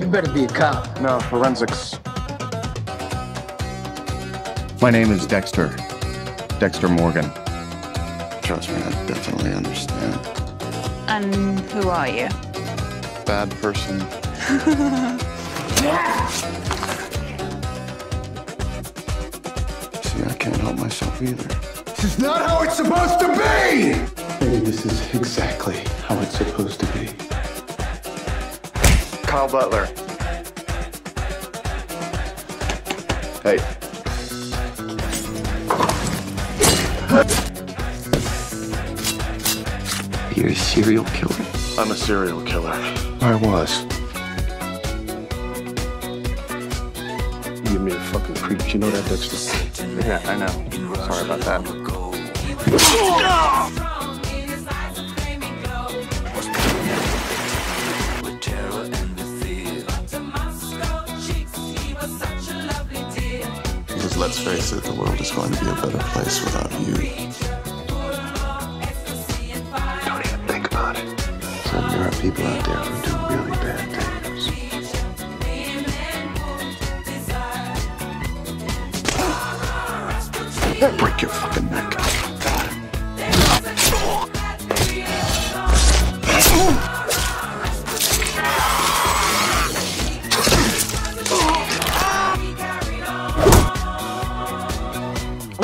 You better be a cop. No, forensics. My name is Dexter. Dexter Morgan. Trust me, I definitely understand. And who are you? Bad person. See, I can't help myself either. This is not how it's supposed to be! Maybe this is exactly how it's supposed to be. Kyle Butler. Hey. You're a serial killer? I'm a serial killer. I was. You give me a fucking creep. You know that, Dexter? Yeah, I know. Sorry about that. Let's face it, the world is going to be a better place without you. Don't even think about it. So there are people out there who do really bad things. Break your fucking neck.